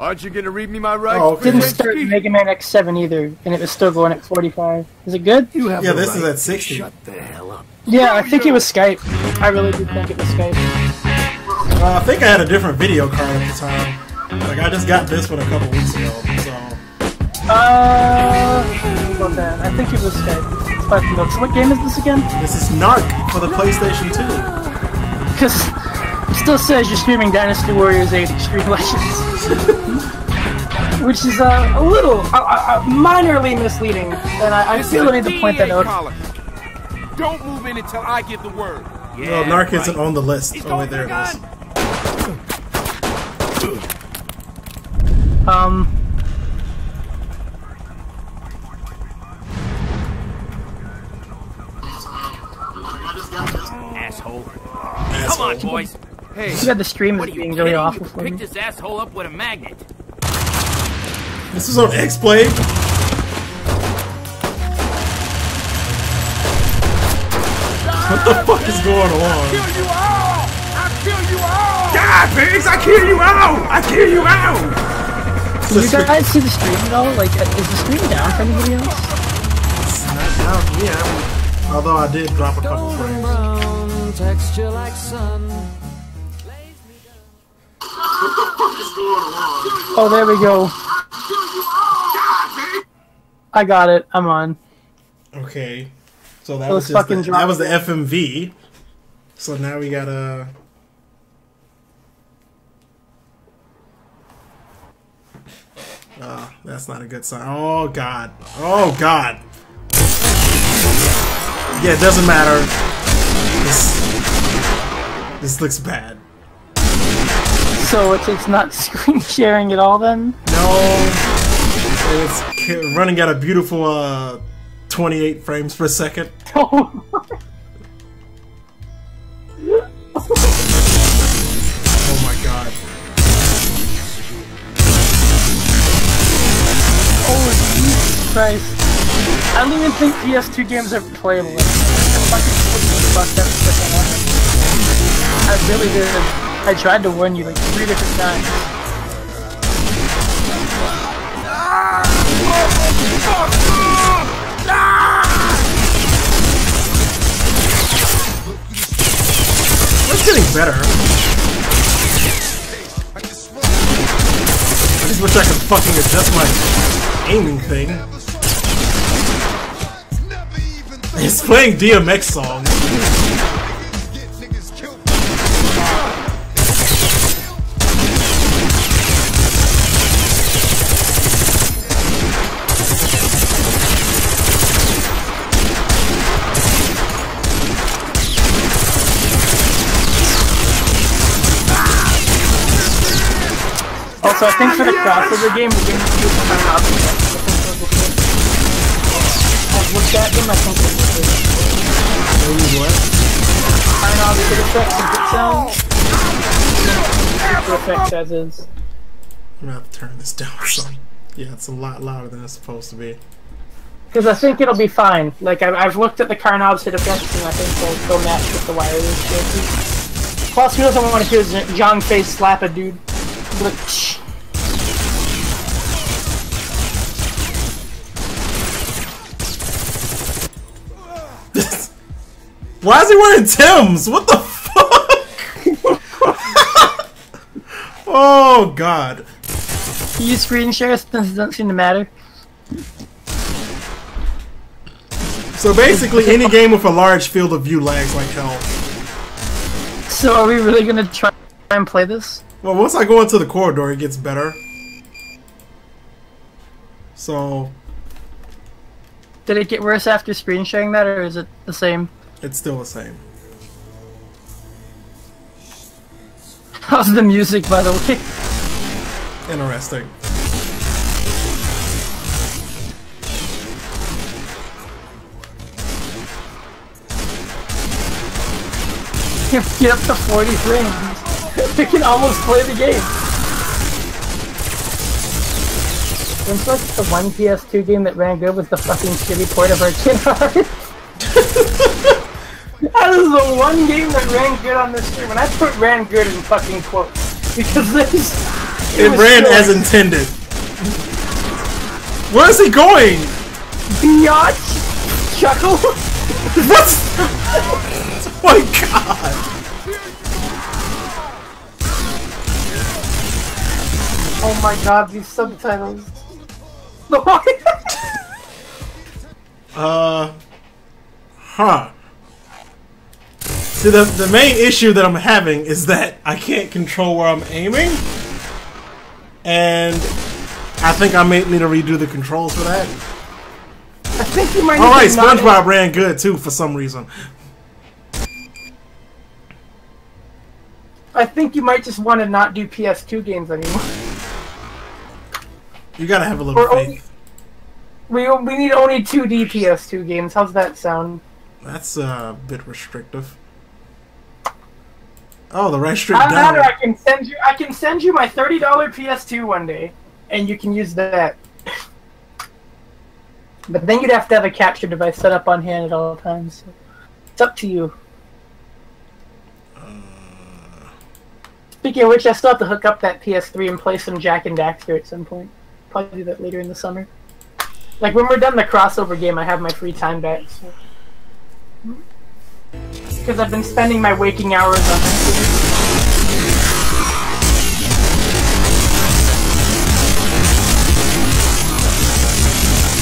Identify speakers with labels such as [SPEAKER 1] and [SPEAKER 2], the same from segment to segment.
[SPEAKER 1] Aren't you gonna read me my rights?
[SPEAKER 2] Oh, okay.
[SPEAKER 3] Didn't start Mega Man X7 either, and it was still going at 45. Is it good?
[SPEAKER 1] You have
[SPEAKER 2] Yeah,
[SPEAKER 1] the
[SPEAKER 2] this is at 60.
[SPEAKER 1] Shut the hell up.
[SPEAKER 3] Yeah, I think it was Skype. I really do think it was Skype.
[SPEAKER 2] Uh, I think I had a different video card at the time. Like I just got this one a couple weeks ago, so
[SPEAKER 3] Uh, about that. I think it was Skype. But no, so what game is this again?
[SPEAKER 2] this is Narc for the PlayStation 2.
[SPEAKER 3] Because it still says you're streaming Dynasty Warriors 8 Extreme Legends. Which is uh, a little, uh, uh, minorly misleading, and I, I feel I need to point that out.
[SPEAKER 1] Don't move in until I give the word. Yeah,
[SPEAKER 2] Well, Narc
[SPEAKER 1] right.
[SPEAKER 2] isn't on the list.
[SPEAKER 1] He's
[SPEAKER 2] Oh
[SPEAKER 1] going
[SPEAKER 2] wait, there
[SPEAKER 1] for
[SPEAKER 2] it
[SPEAKER 1] the
[SPEAKER 2] is.
[SPEAKER 3] Um,
[SPEAKER 4] Asshole. Come on, boys.
[SPEAKER 1] Hey,
[SPEAKER 3] you got the stream
[SPEAKER 4] What
[SPEAKER 3] is
[SPEAKER 4] are
[SPEAKER 3] being really
[SPEAKER 4] kidding?
[SPEAKER 3] awful
[SPEAKER 4] You
[SPEAKER 3] for
[SPEAKER 4] picked
[SPEAKER 3] me.
[SPEAKER 4] this asshole up with a magnet.
[SPEAKER 2] This is on X-Play. What the fuck is going on?
[SPEAKER 1] I kill you all! I'll kill you all! Die, pigs! I kill you out! I kill you out!
[SPEAKER 3] Did you guys see the stream at all? Like, uh, is the stream down for anybody else?
[SPEAKER 2] It's not down for me. Although I did drop a couple frames.
[SPEAKER 5] texture like sun.
[SPEAKER 3] Oh, there we go. I got it. I'm on.
[SPEAKER 2] Okay. So that was just the, that was the. FMV. So now we gotta. Ah, that's not a good sign. Oh god. Oh god. Yeah, it doesn't matter. This, this looks bad.
[SPEAKER 3] So it's, it's not screen sharing at all then?
[SPEAKER 2] No, running at a beautiful uh, 28 frames per second.
[SPEAKER 3] Oh,
[SPEAKER 2] Oh my god.
[SPEAKER 3] oh Jesus Christ. I don't even think PS2 games are playable. I fucking fucked up freaking one. I really did. I tried to warn you like three different times.
[SPEAKER 2] Better. I just wish I could fucking adjust my aiming thing. It's playing DMX songs.
[SPEAKER 3] Also, I think for the crossover game, we're going to do turn up. I've looked at them, I think it's
[SPEAKER 2] Maybe what?
[SPEAKER 3] turn off the effects and good sounds. The effects as is.
[SPEAKER 2] I'm gonna have to turn this down some. Yeah, it's a lot louder than it's supposed to be.
[SPEAKER 3] Because I think it'll be fine. Like, I've, I've looked at the car knobs hit effects, and I think they'll, they'll match with the wireless shit. Plus, who doesn't want to hear John Face slap a dude? Like,
[SPEAKER 2] Why is he wearing Tim's? What the fuck? oh god.
[SPEAKER 3] Can you screen share since it doesn't seem to matter?
[SPEAKER 2] So basically, any game with a large field of view lags like hell.
[SPEAKER 3] So, are we really gonna try and play this?
[SPEAKER 2] Well, once I go into the corridor, it gets better. So
[SPEAKER 3] Did it get worse after screen sharing that, or is it the same?
[SPEAKER 2] It's still the same.
[SPEAKER 3] How's the music, by the way?
[SPEAKER 2] Interesting.
[SPEAKER 3] Get up to 40 frames. we can almost play the game. Seems like the one PS2 game that ran good was the fucking shitty port of Arcana Heart. That is the one game that ran good on this stream. And I put ran good in fucking quotes. Because there's
[SPEAKER 2] It ran as intended. Where is he going?
[SPEAKER 3] Biatch! Chuckle!
[SPEAKER 2] What? oh my god.
[SPEAKER 3] Oh my god, these subtitles. No,
[SPEAKER 2] Uh, huh. See, the, the main issue that I'm having is that I can't control where I'm aiming. And I think I may need to redo the controls for that.
[SPEAKER 3] I think you might to not-
[SPEAKER 2] SpongeBob ran good too for some reason.
[SPEAKER 3] I think you might just want to not do PS2 games anymore.
[SPEAKER 2] You gotta have a little
[SPEAKER 3] Or only-
[SPEAKER 2] faith.
[SPEAKER 3] We, we need only 2D PS2 games. How's that sound?
[SPEAKER 2] That's uh, a bit restrictive. Oh, the right
[SPEAKER 3] Either that
[SPEAKER 2] down.
[SPEAKER 3] I can send you I can send you my thirty dollar PS2 one day, and you can use that. But then you'd have to have a capture device set up on hand at all times. So it's up to you. Uh. Speaking of which, I still have to hook up that PS3 and play some Jak and Daxter at some point. Probably do that later in the summer. Like when we're done the crossover game, I have my free time back. So. Because I've been spending my waking hours on this. game.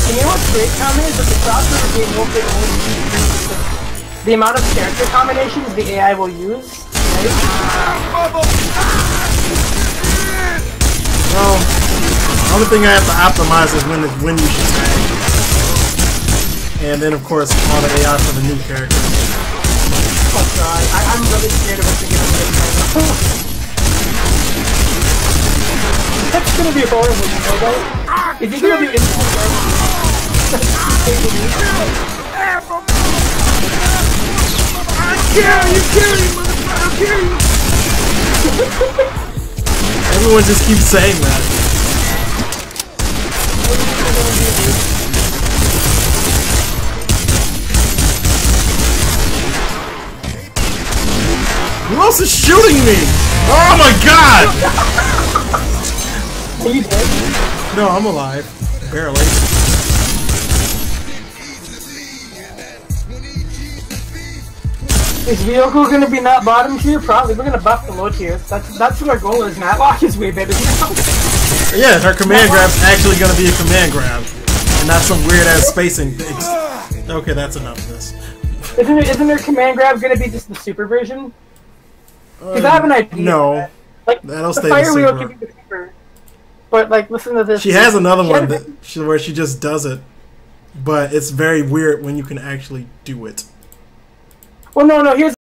[SPEAKER 3] And you know what's great, Tommy, is that the crossover game won't get only two because the amount of character combinations the AI will use. Right?
[SPEAKER 2] Well, the only thing I have to optimize is when when you should tag. And then, of course, all the AI for the new characters.
[SPEAKER 3] God, I, I'm really scared of what gonna make right. That's gonna be horrible, you know that? Is he gonna be instant
[SPEAKER 1] Kill you, kill you, motherfucker, kill you.
[SPEAKER 2] Everyone just keeps saying that. Who else is shooting me? Oh my god!
[SPEAKER 3] Are you dead?
[SPEAKER 2] No, I'm alive. Barely.
[SPEAKER 3] Is Ryoko gonna be not bottom tier? Probably. We're gonna buff the low tiers. That's that's what our goal is. Matlock is way better now.
[SPEAKER 2] Yeah, her command grab's actually gonna be a command grab. And not some weird ass spacing. Okay, that's enough of this.
[SPEAKER 3] Isn't it, isn't her command grab gonna be just the super version? Because I have an idea.
[SPEAKER 2] No.
[SPEAKER 3] Like
[SPEAKER 2] That'll
[SPEAKER 3] the
[SPEAKER 2] stay the
[SPEAKER 3] fire wheel can be the super. But like, listen to this.
[SPEAKER 2] She has another
[SPEAKER 3] She
[SPEAKER 2] one that she, where she just does it. But it's very weird when you can actually do it.
[SPEAKER 3] Well, no, no. Here's